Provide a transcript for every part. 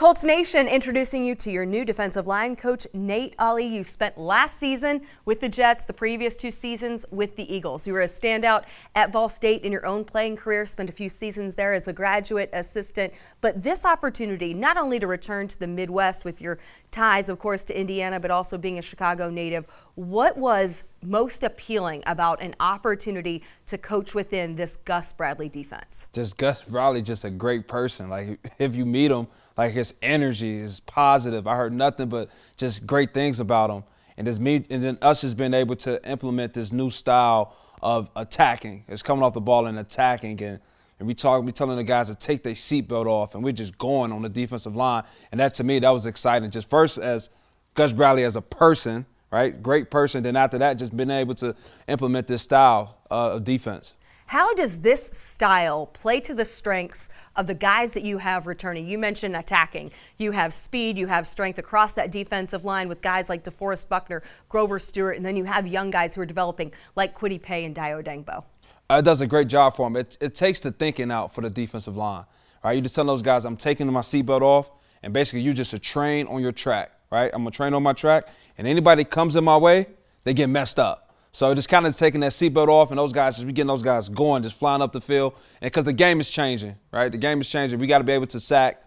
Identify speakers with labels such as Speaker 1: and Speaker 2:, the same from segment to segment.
Speaker 1: Colts Nation introducing you to your new defensive line coach, Nate Ollie. You spent last season with the Jets, the previous two seasons with the Eagles. You were a standout at Ball State in your own playing career, spent a few seasons there as a graduate assistant. But this opportunity, not only to return to the Midwest with your ties, of course, to Indiana, but also being a Chicago native, what was most appealing about an opportunity to coach within this Gus Bradley defense?
Speaker 2: Just Gus Bradley, just a great person. Like, if you meet him, like his energy is positive. I heard nothing but just great things about him. And this me and then us just being able to implement this new style of attacking. It's coming off the ball and attacking and and we talk, we telling the guys to take their seatbelt off, and we're just going on the defensive line. And that to me, that was exciting. Just first as Gus Bradley as a person, right? Great person. Then after that, just being able to implement this style uh, of defense.
Speaker 1: How does this style play to the strengths of the guys that you have returning? You mentioned attacking. You have speed, you have strength across that defensive line with guys like DeForest Buckner, Grover Stewart, and then you have young guys who are developing like Kwity Paye and Dayo Odeyingbo.
Speaker 2: Uh, it does a great job for them. It, it takes the thinking out for the defensive line. Right? You just tell those guys, I'm taking my seatbelt off, and basically you just a train on your track. Right? I'm gonna train on my track, and anybody comes in my way, they get messed up. So just kind of taking that seatbelt off, and those guys just be getting those guys going, just flying up the field. And because the game is changing, right? The game is changing. We got to be able to sack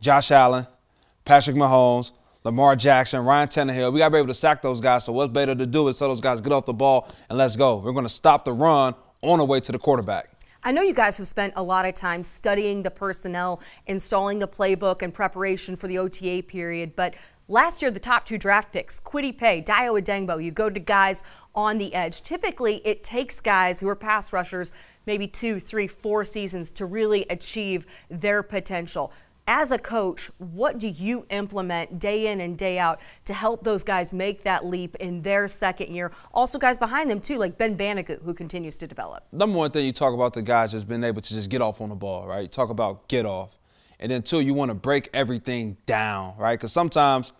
Speaker 2: Josh Allen, Patrick Mahomes, Lamar Jackson, Ryan Tannehill. We got to be able to sack those guys. So what's better to do is tell those guys get off the ball and let's go. We're going to stop the run on the way to the quarterback.
Speaker 1: I know you guys have spent a lot of time studying the personnel, installing the playbook, and preparation for the OTA period, but Last year, the top two draft picks, Kwity Paye, Dayo Odeyingbo, you go to guys on the edge. Typically, it takes guys who are pass rushers maybe two, three, four seasons to really achieve their potential. As a coach, what do you implement day in and day out to help those guys make that leap in their second year? Also, guys behind them, too, like Ben Banogu, who continues to develop.
Speaker 2: Number one thing you talk about the guys just being able to just get off on the ball, right? Talk about get off. And then, two, you want to break everything down, right? Because sometimes,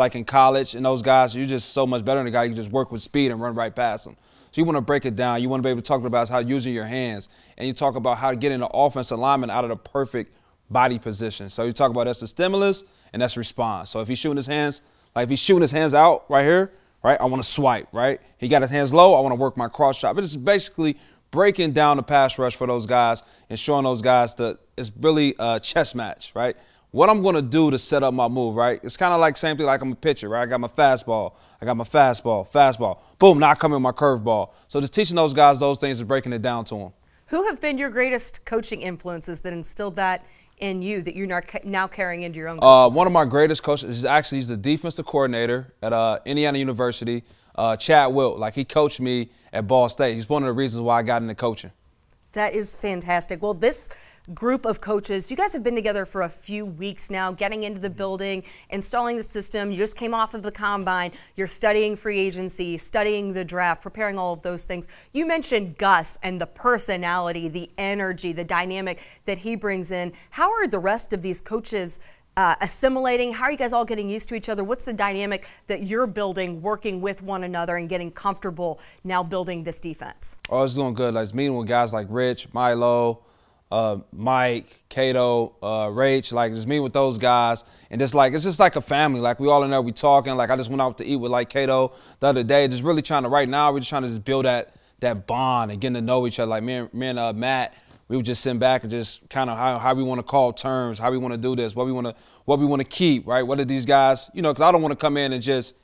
Speaker 2: like in college, and those guys, you're just so much better than the guy. You just work with speed and run right past them. So you want to break it down. You want to be able to talk about how using your hands, and you talk about how to get in the offense alignment out of the perfect body position. So you talk about that's the stimulus and that's response. So if he's shooting his hands, like if he's shooting his hands out right here, right, I want to swipe, right? He got his hands low, I want to work my cross shot. But it's basically breaking down the pass rush for those guys and showing those guys that it's really a chess match, right? What I'm going to do to set up my move, right? It's kind of like same thing like I'm a pitcher, right? I got my fastball, I got my fastball, fastball, boom, now I come in my curveball. So just teaching those guys those things and breaking it down to them.
Speaker 1: Who have been your greatest coaching influences that instilled that in you that you're now carrying into your own?
Speaker 2: Uh, one of my greatest coaches is actually he's the defensive coordinator at uh, Indiana University uh, Chad Wilt. Like he coached me at Ball State. He's one of the reasons why I got into coaching.
Speaker 1: That is fantastic. Well, this group of coaches, you guys have been together for a few weeks now, getting into the building, installing the system. You just came off of the combine. You're studying free agency, studying the draft, preparing all of those things. You mentioned Gus and the personality, the energy, the dynamic that he brings in. How are the rest of these coaches? uh, assimilating? How are you guys all getting used to each other? What's the dynamic that you're building, working with one another, and getting comfortable now building this defense?
Speaker 2: Oh, it's doing good. Like meeting with guys like Rich, Milo, uh, Mike, Cato, uh, Rach, like just me with those guys, and just like it's just like a family. Like we all in there, we talking. Like I just went out to eat with like Cato the other day. Just really trying to right now, we're just trying to just build that that bond and getting to know each other. Like me and, me and uh, Matt we would just sit back and just kind of how, how we want to call terms, how we want to do this, what we want to what we want to keep, right? What are these guys, you know, because I don't want to come in and just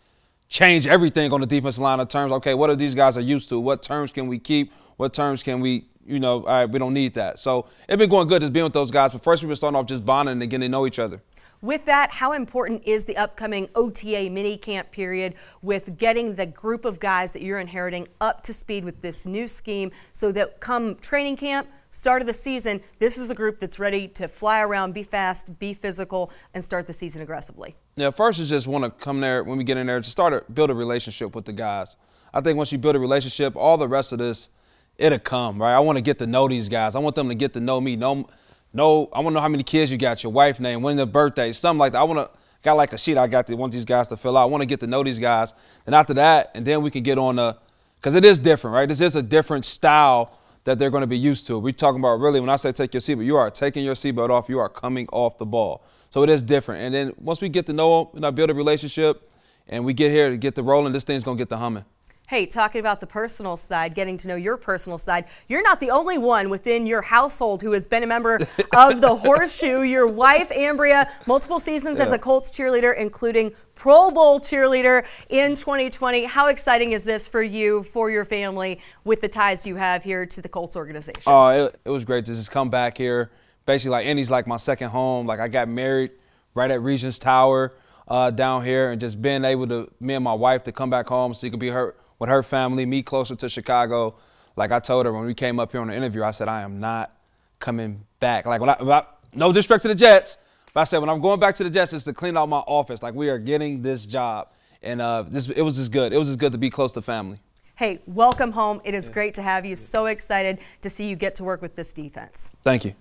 Speaker 2: change everything on the defensive line of terms. Okay, what are these guys are used to? What terms can we keep? What terms can we, you know, all right, we don't need that. So it's been going good just being with those guys. But first we were starting off just bonding and getting to know each other.
Speaker 1: With that, how important is the upcoming OTA mini camp period with getting the group of guys that you're inheriting up to speed with this new scheme so that come training camp, start of the season, this is a group that's ready to fly around, be fast, be physical, and start the season aggressively?
Speaker 2: Yeah, first is just want to come there when we get in there to start to build a relationship with the guys. I think once you build a relationship, all the rest of this, it'll come, right? I want to get to know these guys. I want them to get to know me, know no, I want to know how many kids you got, your wife name, when the birthday, something like that. I want to got like a sheet I got to want these guys to fill out. I want to get to know these guys. And after that, and then we can get on the because it is different, right? This is a different style that they're going to be used to. We're talking about really when I say take your seatbelt, you are taking your seatbelt off, you are coming off the ball. So it is different. And then once we get to know them, and I build a relationship, and we get here to get the rolling, this thing's gonna get the humming.
Speaker 1: Hey, talking about the personal side, getting to know your personal side, you're not the only one within your household who has been a member of the Horseshoe. Your wife, Ambria, multiple seasons yeah. as a Colts cheerleader, including Pro Bowl cheerleader in 2020. How exciting is this for you, for your family, with the ties you have here to the Colts organization?
Speaker 2: Oh, it, it was great to just come back here. Basically, like Indy's like my second home. Like I got married right at Regions Tower uh, down here, and just being able to me and my wife to come back home so you could be her with her family, me closer to Chicago. Like I told her when we came up here on the interview, I said I am not coming back. Like when I, when I no disrespect to the Jets, but I said when I'm going back to the Jets, it's to clean out my office. Like we are getting this job, and uh, this it was just good. It was just good to be close to family.
Speaker 1: Hey, welcome home. It is great to have you. So excited to see you get to work with this defense.
Speaker 2: Thank you.